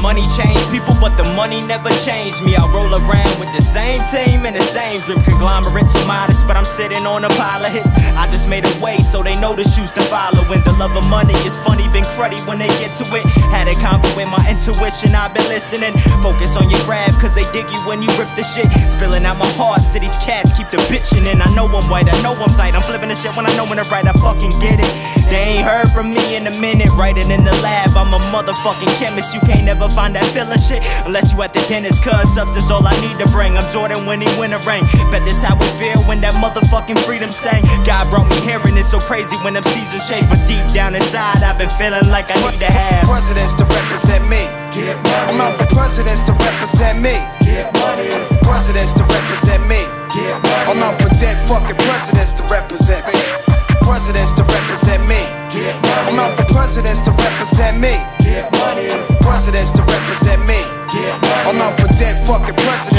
money changed people, but the money never changed me. I roll around with the same team and the same dream. Conglomerates modest, but I'm sitting on a pile of hits. I made a way so they know the shoes to follow. And the love of money is funny, been cruddy when they get to it. Had a combo with my intuition, I've been listening. Focus on your grab, cause they dig you when you rip the shit. Spilling out my hearts to these cats, keep the bitching And I know I'm white, I know I'm tight. I'm flipping the shit when I know when to write, I fucking get it. They ain't heard from me in a minute, writing in the lab. I'm a motherfucking chemist, you can't never find that feeling shit unless you at the dentist. Cause substance all I need to bring. I'm Jordan when he win a ring. Bet this how we feel when that motherfucking freedom sang. God brought me here and it's so crazy when them seasons change. But deep down inside, I've been feeling like I need to have presidents to represent me. Get money. I'm out for presidents to represent me. Get money. Presidents to represent me. Get money. I'm out for dead fucking presidents to represent me. Presidents to represent me. Get money. I'm out for presidents to represent me. Get money. Presidents to represent me. Get money. I'm out for dead fucking presidents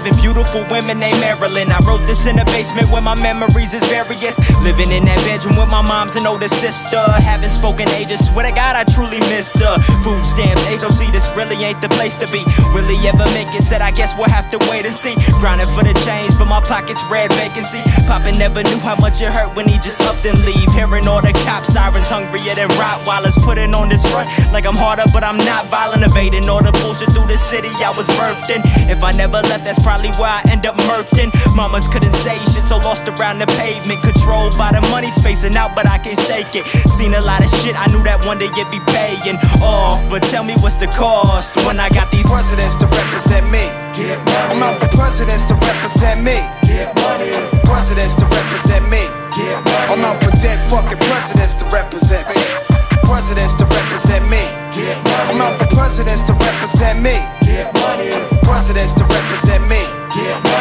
having beautiful women named Marilyn. I wrote this in the basement where my memories is various. Living in that bedroom with my mom's and older sister. Haven't spoken ages, swear to God I truly miss her. Food stamps, HOC, this really ain't the place to be. Will he ever make it? Said I guess we'll have to wait and see. Grinding for the change, but my pockets red vacancy. Papa never knew how much it hurt when he just upped and leave. Hearing all the cop sirens hungrier than Rottweilers. Putting on this front like I'm harder, but I'm not violent. Evading all the bullshit through the city I was birthed in. If I never left, that's probably where I end up murked in. Mamas couldn't say shit, so lost around the pavement. Controlled by the money spacing out, but I can't shake it. Seen a lot of shit, I knew that one day it'd be paying off. But tell me what's the cost when I got these Presidents to represent me. Get I'm out for presidents to represent me. get money, Presidents to represent me. get I'm out for dead fucking presidents to represent me. Presidents to represent me. get I'm out for presidents to represent me. Presidents to represent me.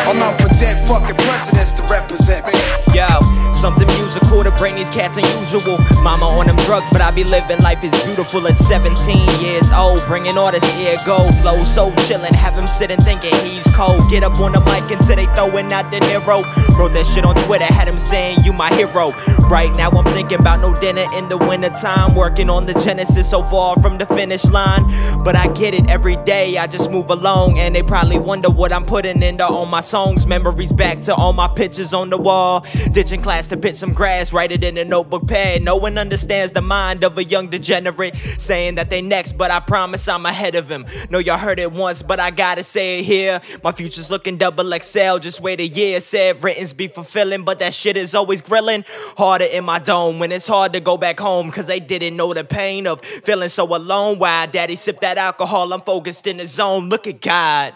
I'm out for dead fucking presidents to represent me. Yo, something musical to bring these cats unusual. Mama on them drugs, but I be living life is beautiful at 17 years old. Bringing all this ear go flow, so chillin'. Have him sitting thinking he's cold. Get up on the mic until they throwing out the Nero. Wrote that shit on Twitter, had him saying you my hero. Right now I'm thinking about no dinner in the wintertime. Working on the Genesis so far from the finish line. But I get it every day, I just move along. And they probably wonder what I'm putting into all my songs. Memories back to all my pictures on the wall. Ditching class to pitch some grass, write it in a notebook pad. No one understands the mind of a young degenerate. Saying that they next, but I promise I'm ahead of him. Know y'all heard it once, but I gotta say it here. My future's looking double XL, just wait a year. Said written's be fulfilling, but that shit is always grilling. Harder in my dome when it's hard to go back home, cause they didn't know the pain of feeling so alone. Why daddy sip that alcohol, I'm focused in the zone. Look at God.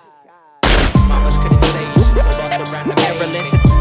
Mamas couldn't say Maryland.